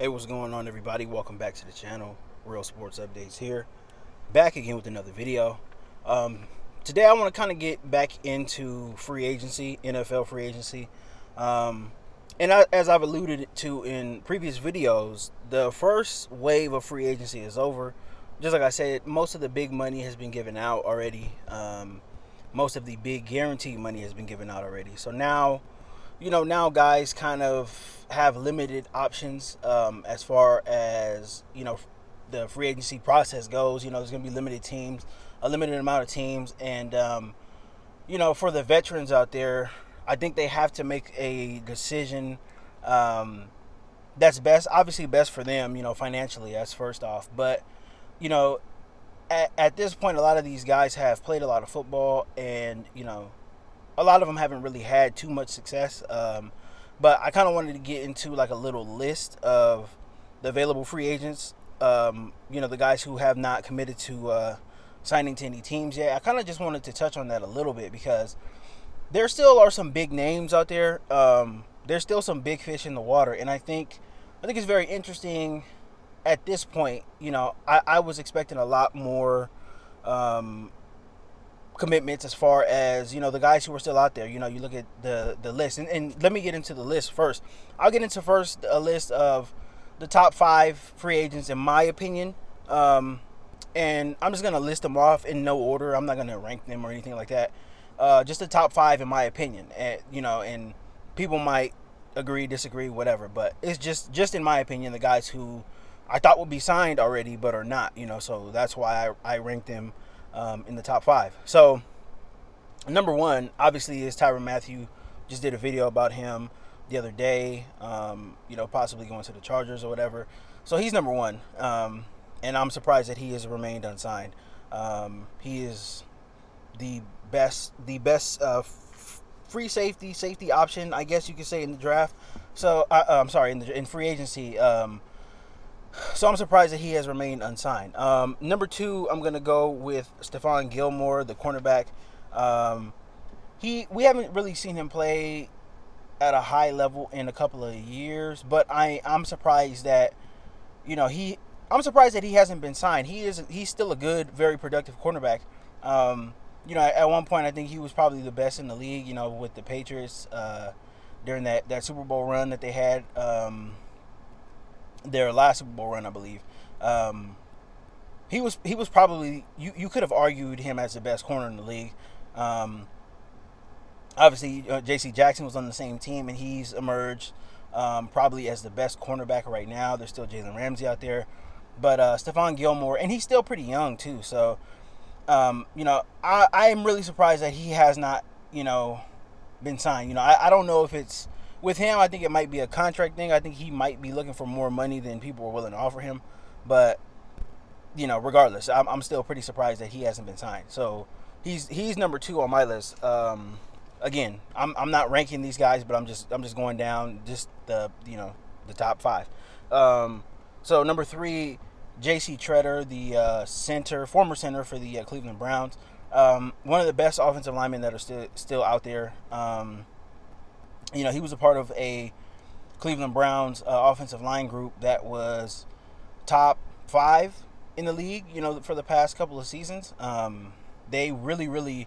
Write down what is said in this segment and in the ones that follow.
Hey, what's going on, everybody? Welcome back to the channel. Real Sports Updates here. Back again with another video. Um, today, I want to kind of get back into free agency, NFL free agency. Um, and I, as I've alluded to in previous videos, the first wave of free agency is over. Just like I said, most of the big money has been given out already. Um, most of the big guaranteed money has been given out already. So now, you know, now guys kind of have limited options um, as far as you know the free agency process goes. You know, there's going to be limited teams, a limited amount of teams, and um, you know, for the veterans out there, I think they have to make a decision um, that's best, obviously best for them. You know, financially, that's first off, but you know, at, at this point, a lot of these guys have played a lot of football, and you know, a lot of them haven't really had too much success. Um, but I kind of wanted to get into like a little list of the available free agents. Um, you know, the guys who have not committed to uh, signing to any teams yet. I kind of just wanted to touch on that a little bit because there still are some big names out there. Um, there's still some big fish in the water, and I think I think it's very interesting at this point, you know, I, I was expecting a lot more um, commitments as far as you know the guys who are still out there. You know, you look at the the list, and, and let me get into the list first. I'll get into first a list of the top five free agents in my opinion. Um, and I'm just gonna list them off in no order. I'm not gonna rank them or anything like that. Uh, just the top five in my opinion. And you know, and people might agree, disagree, whatever. But it's just just in my opinion, the guys who I thought would be signed already, but are not. You know, so that's why I, I ranked them um, in the top five. So number one, obviously, is Tyrann Mathieu. Just did a video about him the other day. Um, you know, possibly going to the Chargers or whatever. So he's number one, um, and I'm surprised that he has remained unsigned. Um, he is the best, the best uh, f- free safety, safety option, I guess you could say in the draft. So uh, I'm sorry, in the in free agency. So I'm surprised that he has remained unsigned. Um, number two, I'm gonna go with Stephon Gilmore, the cornerback. Um, he we haven't really seen him play at a high level in a couple of years, but I I'm surprised that you know he I'm surprised that he hasn't been signed. He is he's still a good, very productive cornerback. Um, you know, at one point I think he was probably the best in the league. You know, with the Patriots uh, during that that Super Bowl run that they had. Um, their last Super Bowl run, I believe. Um, he was he was probably you you could have argued him as the best corner in the league. Um, obviously, uh, J.C. Jackson was on the same team, and he's emerged um, probably as the best cornerback right now. There's still Jalen Ramsey out there, but uh, Stephon Gilmore, and he's still pretty young too. So, um, you know, I I am really surprised that he has not you know been signed. You know, I, I don't know if it's with him, I think it might be a contract thing. I think he might be looking for more money than people were willing to offer him. But you know, regardless, I'm, I'm still pretty surprised that he hasn't been signed. So he's he's number two on my list. Um, again, I'm I'm not ranking these guys, but I'm just I'm just going down just the you know the top five. Um, so number three, J.C. Tretter, the uh, center, former center for the uh, Cleveland Browns. Um, one of the best offensive linemen that are still still out there. Um, you know, he was a part of a Cleveland Browns uh, offensive line group that was top five in the league, you know, for the past couple of seasons. Um, they really, really,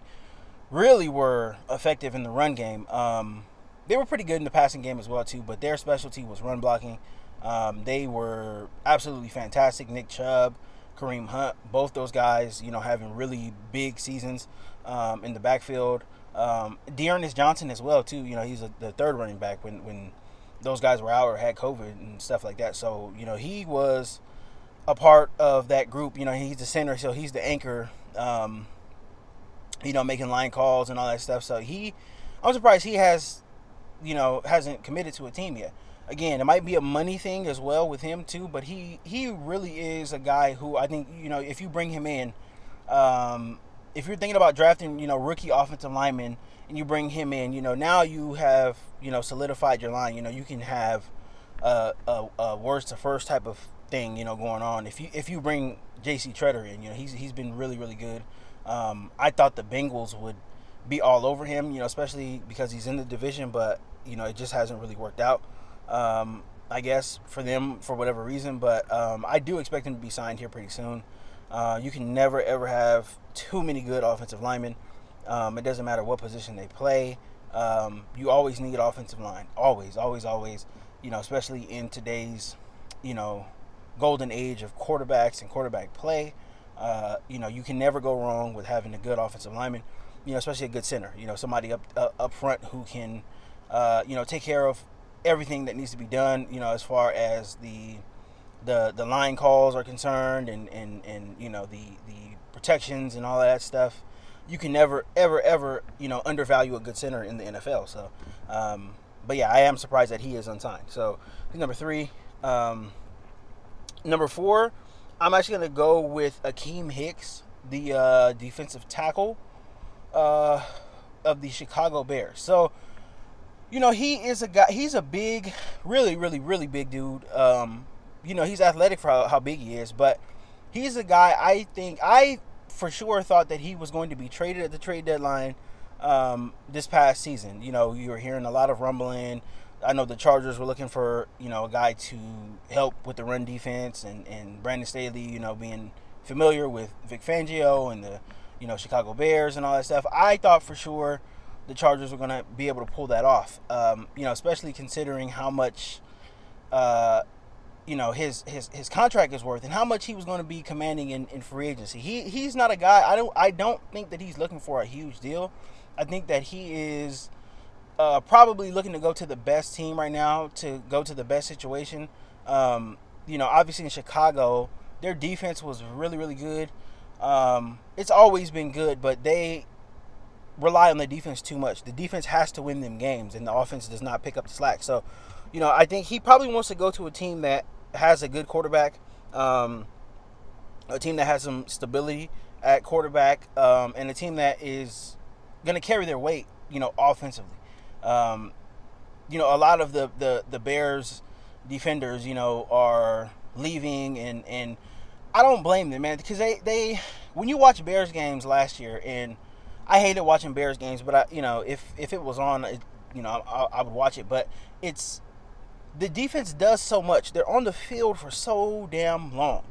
really were effective in the run game. Um, they were pretty good in the passing game as well, too, but their specialty was run blocking. Um, they were absolutely fantastic. Nick Chubb, Kareem Hunt, both those guys, you know, having really big seasons um, in the backfield. Um, D'Ernest Johnson as well too. You know, he's a, the third running back when when those guys were out or had COVID and stuff like that. So you know, he was a part of that group. You know, he's the center, so he's the anchor. Um, you know, making line calls and all that stuff. So he, I'm surprised he has, you know, hasn't committed to a team yet. Again, it might be a money thing as well with him too, but he he really is a guy who I think you know if you bring him in, um, if you're thinking about drafting, you know, rookie offensive lineman and you bring him in, you know, now you have, you know, solidified your line. You know, you can have a, a, a worst to first type of thing, you know, going on. If you if you bring J.C. Tretter in, you know, he's he's been really really good. Um, I thought the Bengals would be all over him, you know, especially because he's in the division, but you know, it just hasn't really worked out. Um, I guess for them for whatever reason. But um, I do expect him to be signed here pretty soon. Uh, you can never ever have too many good offensive linemen. Um, it doesn't matter what position they play. Um, you always need offensive line. Always, always, always. You know, especially in today's, you know, golden age of quarterbacks and quarterback play. Uh, you know, you can never go wrong with having a good offensive lineman. You know, especially a good center. You know, somebody up uh, up front who can, uh, you know, take care of everything that needs to be done. You know, as far as the the the line calls are concerned, and and and you know the the protections and all that stuff. You can never ever ever you know undervalue a good center in the NFL. So, um, but yeah, I am surprised that he is unsigned. So he's number three. Um, number four, I'm actually gonna go with Akiem Hicks, the uh, defensive tackle uh, of the Chicago Bears. So you know, he is a guy. He's a big, really, really, really big dude. Um, you know, he's athletic for how, how big he is, but he's a guy. I think I for sure thought that he was going to be traded at the trade deadline um, this past season. You know, you were hearing a lot of rumbling. I know the Chargers were looking for you know a guy to help with the run defense, and and Brandon Staley, you know, being familiar with Vic Fangio and the you know Chicago Bears and all that stuff. I thought for sure the Chargers were going to be able to pull that off. Um, you know, especially considering how much, uh, you know, his his his contract is worth and how much he was going to be commanding in, in free agency. He he's not a guy. I don't I don't think that he's looking for a huge deal. I think that he is uh, probably looking to go to the best team right now to go to the best situation. Um, you know, obviously in Chicago, their defense was really really good. Um, it's always been good, but they rely on the defense too much. The defense has to win them games, and the offense does not pick up the slack. So, you know, I think he probably wants to go to a team that has a good quarterback, um, a team that has some stability at quarterback, um, and a team that is going to carry their weight, you know, offensively. Um, you know, a lot of the, the, the Bears defenders, you know, are leaving, and, and I don't blame them, man, because they, they, when you watch Bears games last year, and – I hated watching Bears games, but I, you know, if if it was on, it, you know, I, I would watch it. But it's the defense does so much. They're on the field for so damn long,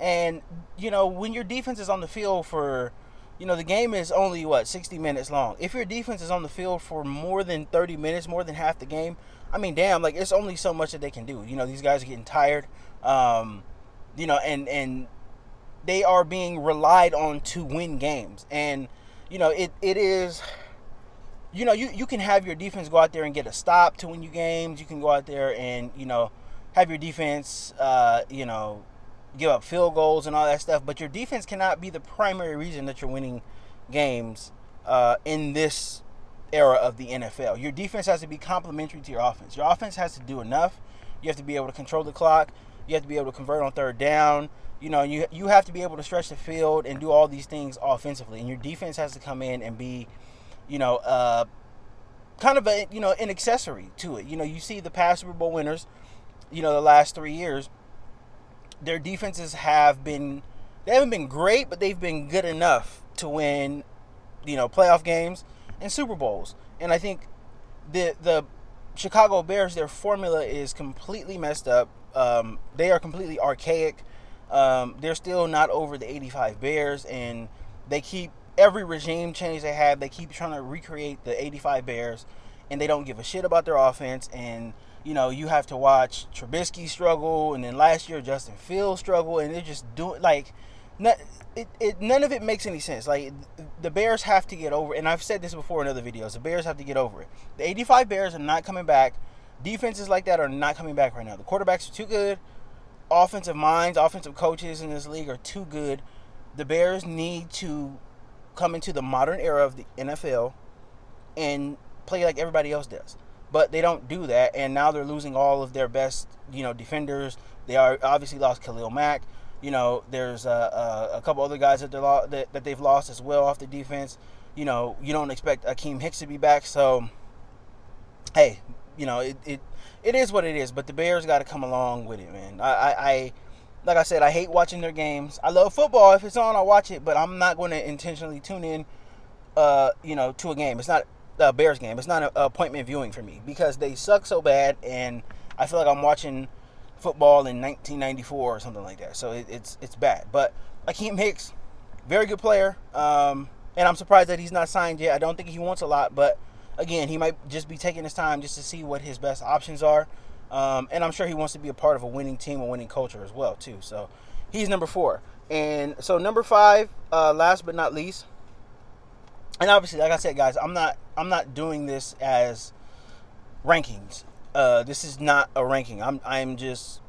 and you know, when your defense is on the field for you know, the game is only what 60 minutes long. If your defense is on the field for more than 30 minutes, more than half the game, I mean, damn, like it's only so much that they can do. You know, these guys are getting tired. Um, you know, and and they are being relied on to win games. And you know, it, it is, you know, you, you can have your defense go out there and get a stop to win you games. You can go out there and, you know, have your defense, uh, you know, give up field goals and all that stuff. But your defense cannot be the primary reason that you're winning games uh, in this era of the NFL. Your defense has to be complementary to your offense. Your offense has to do enough. You have to be able to control the clock. You have to be able to convert on third down you know, you you have to be able to stretch the field and do all these things offensively, and your defense has to come in and be, you know, uh, kind of a you know an accessory to it. You know, you see the past Super Bowl winners, you know, the last three years, their defenses have been they haven't been great, but they've been good enough to win, you know, playoff games and Super Bowls. And I think the the Chicago Bears, their formula is completely messed up. Um, they are completely archaic. Um, they're still not over the 85 Bears, and they keep every regime change they have. They keep trying to recreate the 85 Bears, and they don't give a shit about their offense. And you know, you have to watch Trubisky struggle, and then last year Justin Fields struggle, and they're just doing like, not, it, it, none of it makes any sense. Like the Bears have to get over, and I've said this before in other videos. The Bears have to get over it. The 85 Bears are not coming back. Defenses like that are not coming back right now. The quarterbacks are too good offensive minds, offensive coaches in this league are too good. The Bears need to come into the modern era of the NFL and play like everybody else does. But they don't do that, and now they're losing all of their best, you know, defenders. They are obviously lost Khalil Mack. You know, there's a, a, a couple other guys that, lo- that that they've lost as well off the defense. You know, you don't expect Akiem Hicks to be back, so hey, you know, it, it it is what it is. But the Bears got to come along with it, man. I, I, I, like I said, I hate watching their games. I love football. If it's on, I watch it. But I'm not going to intentionally tune in, uh, you know, to a game. It's not a Bears game. It's not an appointment viewing for me because they suck so bad, and I feel like I'm watching football in 1994 or something like that. So it, it's it's bad. But Akiem Hicks, very good player, um, and I'm surprised that he's not signed yet. I don't think he wants a lot, but again, he might just be taking his time just to see what his best options are. Um, and I'm sure he wants to be a part of a winning team, a winning culture as well, too. So he's number four. And so number five, uh, last but not least, and obviously, like I said, guys, I'm not I'm not doing this as rankings. Uh, this is not a ranking. I'm I'm just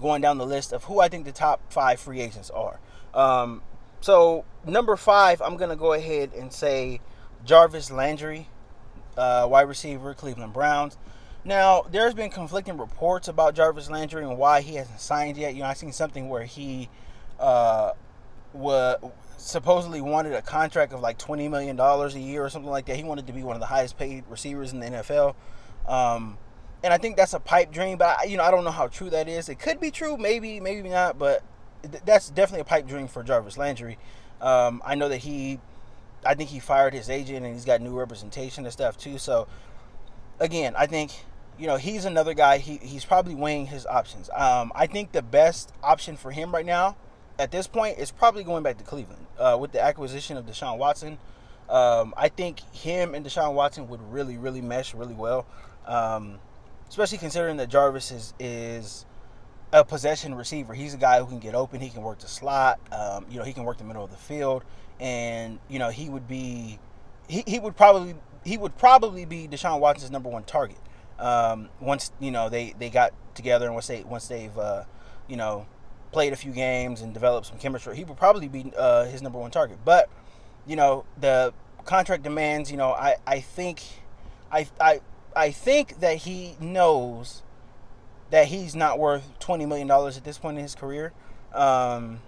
going down the list of who I think the top five free agents are. Um, so number five, I'm gonna go ahead and say Jarvis Landry, uh, wide receiver, Cleveland Browns. Now, there's been conflicting reports about Jarvis Landry and why he hasn't signed yet. You know, I've seen something where he uh, was supposedly wanted a contract of like twenty million dollars a year or something like that. He wanted to be one of the highest paid receivers in the NFL. Um, and I think that's a pipe dream, but I, you know I don't know how true that is. It could be true, maybe, maybe not, but that's definitely a pipe dream for Jarvis Landry. Um, I know that he, I think he fired his agent and he's got new representation and stuff too. So again, I think you know he's another guy. He, he's probably weighing his options. Um, I think the best option for him right now, at this point, is probably going back to Cleveland uh, with the acquisition of Deshaun Watson. Um, I think him and Deshaun Watson would really, really mesh really well. Um, especially considering that Jarvis is is a possession receiver. He's a guy who can get open. He can work the slot. Um, you know, he can work the middle of the field, and you know he would be he, he would probably he would probably be Deshaun Watson's number one target. Um, once you know they, they got together and once they once they've uh, you know played a few games and developed some chemistry, he would probably be uh, his number one target. But you know the contract demands. You know I I think I I I think that he knows that he's not worth twenty million dollars at this point in his career. Um,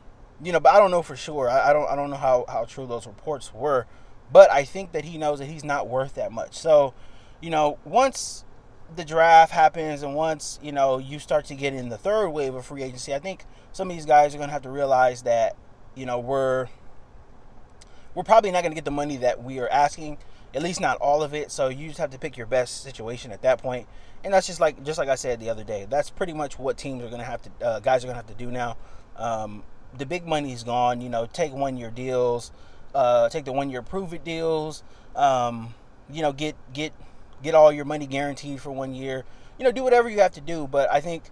you know, but I don't know for sure. I, I, don't I don't know how, how true those reports were, but I think that he knows that he's not worth that much. So, you know, once the draft happens and once you know you start to get in the third wave of free agency, I think some of these guys are going to have to realize that you know we're we're probably not going to get the money that we are asking at least not all of it. So you just have to pick your best situation at that point. And that's just like just like I said the other day. That's pretty much what teams are going to have to uh, guys are going to have to do now. Um, the big money is gone. You know, take one year deals, uh, take the one year prove it deals. Um, you know, get get get all your money guaranteed for one year. You know, do whatever you have to do. But I think,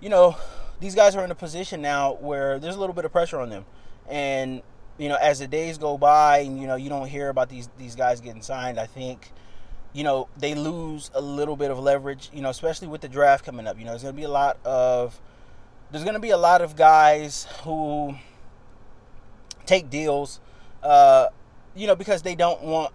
you know, these guys are in a position now where there's a little bit of pressure on them, and you know, as the days go by and you know you don't hear about these these guys getting signed, I think you know they lose a little bit of leverage. You know, especially with the draft coming up. You know, there's going to be a lot of there's going to be a lot of guys who take deals, uh, you know, because they don't want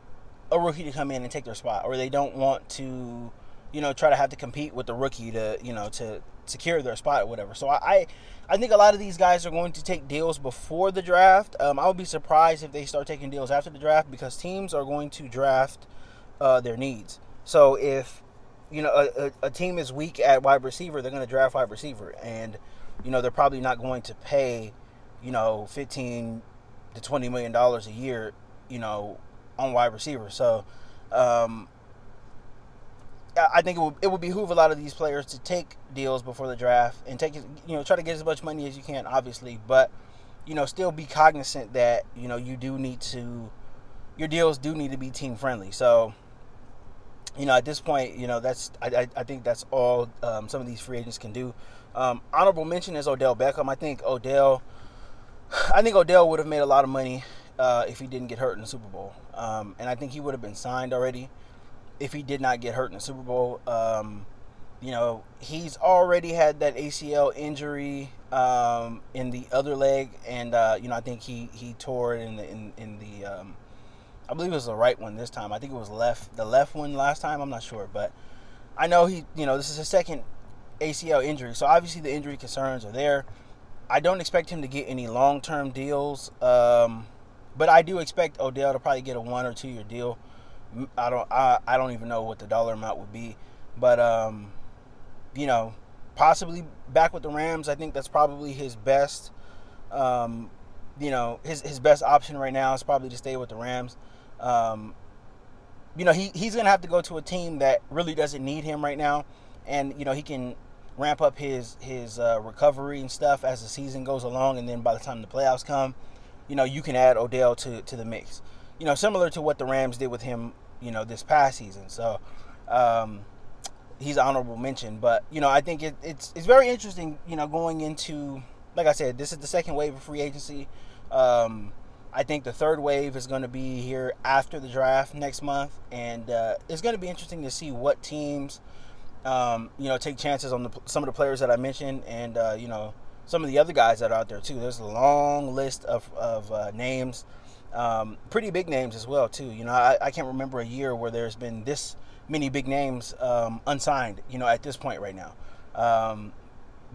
a rookie to come in and take their spot, or they don't want to, you know, try to have to compete with the rookie to, you know, to secure their spot or whatever. So I, I think a lot of these guys are going to take deals before the draft. Um, I would be surprised if they start taking deals after the draft because teams are going to draft uh, their needs. So if you know a, a, a, team is weak at wide receiver, they're going to draft wide receiver, and you know they're probably not going to pay you know fifteen to twenty million dollars a year, you know, on wide receiver. So um, I think it would, it would behoove a lot of these players to take deals before the draft and take you know try to get as much money as you can, obviously, but you know still be cognizant that you know you do need to your deals do need to be team friendly. So you know at this point, you know that's I, I think that's all um, some of these free agents can do. Um, honorable mention is Odell Beckham. I think Odell, I think Odell would have made a lot of money uh, if he didn't get hurt in the Super Bowl, um, and I think he would have been signed already if he did not get hurt in the Super Bowl. Um, you know, he's already had that ACL injury um, in the other leg, and uh, you know, I think he he tore it in the in, in the um, I believe it was the right one this time. I think it was left the left one last time. I'm not sure, but I know he you know this is his second ACL injury, so obviously the injury concerns are there. I don't expect him to get any long term deals, um, but I do expect Odell to probably get a one or two year deal. I don't I, I don't even know what the dollar amount would be, but um, you know, possibly back with the Rams. I think that's probably his best. Um, you know, his his best option right now is probably to stay with the Rams. Um, you know, he he's gonna have to go to a team that really doesn't need him right now. and you know he can ramp up his his uh, recovery and stuff as the season goes along, and then by the time the playoffs come, you know you can add Odell to to the mix. You know, similar to what the Rams did with him, you know, this past season. So. Um, he's honorable mention. But you know, I think it, it's it's very interesting. You know, going into like I said, this is the second wave of free agency. Um, I think the third wave is going to be here after the draft next month, and uh, it's going to be interesting to see what teams, um, you know, take chances on the, some of the players that I mentioned, and uh, you know, some of the other guys that are out there too. There's a long list of of uh, names, um, pretty big names as well too. You know, I, I can't remember a year where there's been this many big names um, unsigned, you know, at this point right now. Um,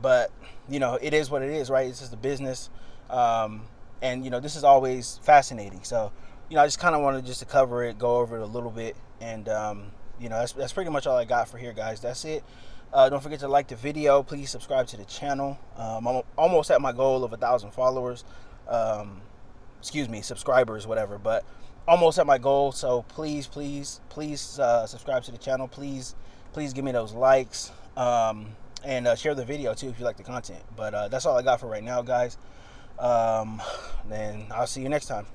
but you know, it is what it is, right? It's just a business, um, and you know, this is always fascinating. So, you know, I just kind of wanted just to cover it, go over it a little bit, and um, you know, that's that's pretty much all I got for here, guys. That's it. Uh, don't forget to like the video. Please subscribe to the channel. Um, I'm almost at my goal of a thousand followers. Um, excuse me, subscribers, whatever. But almost at my goal. So please, please, please uh, subscribe to the channel. Please, please give me those likes um, and uh, share the video too if you like the content. But uh, that's all I got for right now, guys. Um, then I'll see you next time.